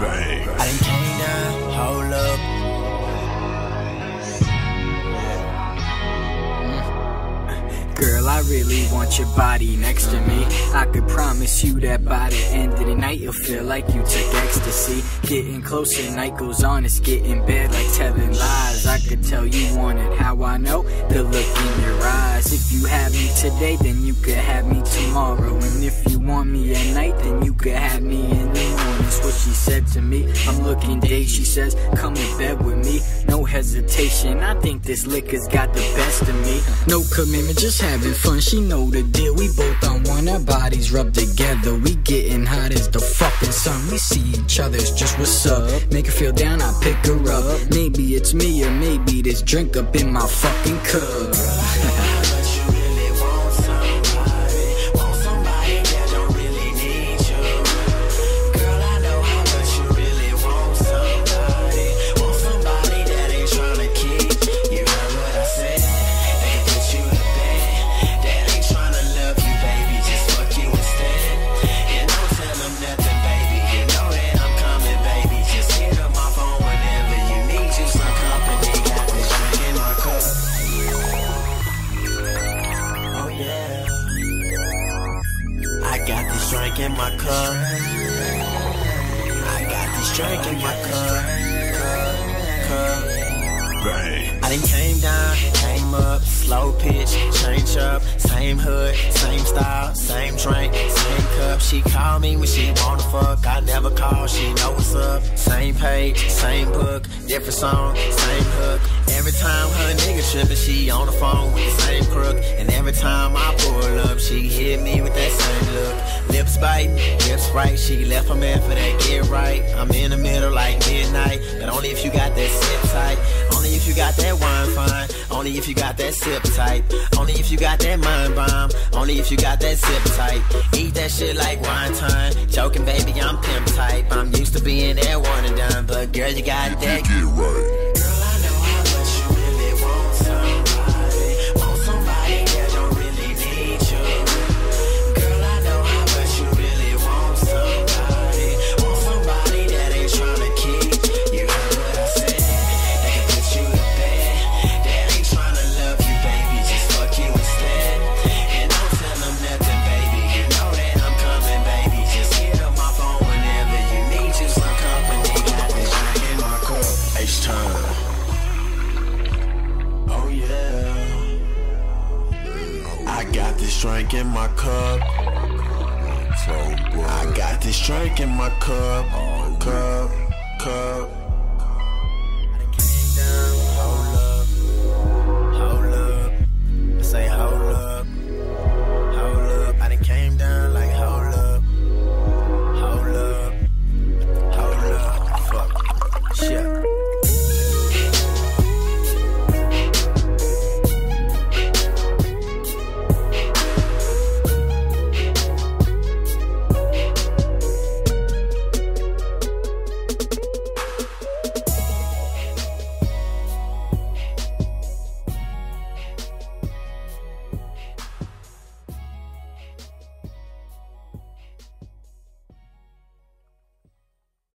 Bang. I done came down, hold up. Girl, I really want your body next to me. I could promise you that by the end of the night, you'll feel like you took ecstasy. Getting closer, night goes on, it's getting bad like telling lies. I could tell you want it, how I know? The look in your eyes. Today, then you could have me tomorrow. And if you want me at night, then you could have me in the morning. That's what she said to me. I'm looking day, she says, come to bed with me. No hesitation, I think this liquor's got the best of me. No commitment, just having fun. She know the deal. We both on one, our bodies rub together. We getting hot as the fucking sun. We see each other, it's just what's up. Make her feel down, I pick her up. Maybe it's me or maybe this drink up in my fucking cup. In my cup. I got this drink in my cup. Cup. I done came down, came up, slow pitch, change up, same hood, same style, same drink, same cup. She call me when she wanna fuck, I never call, she know what's up. Same page, same book, different song, same hook. Every time her nigga trippin', she on the phone with the same crook. And every time I pull up, she hit me with that. Bite, lips right, she left her man for that get right. I'm in the middle like midnight, but only if you got that sit tight. Only if you got that wine fine. Only if you got that sip type. Only if you got that mind bomb. Only if you got that zip type. Eat that shit like wine time. Joking, baby, I'm pimp type. I'm used to being that one and done, but girl, you got that. Get right. Drink in my cup. I got this drink in my cup. Cup, cup.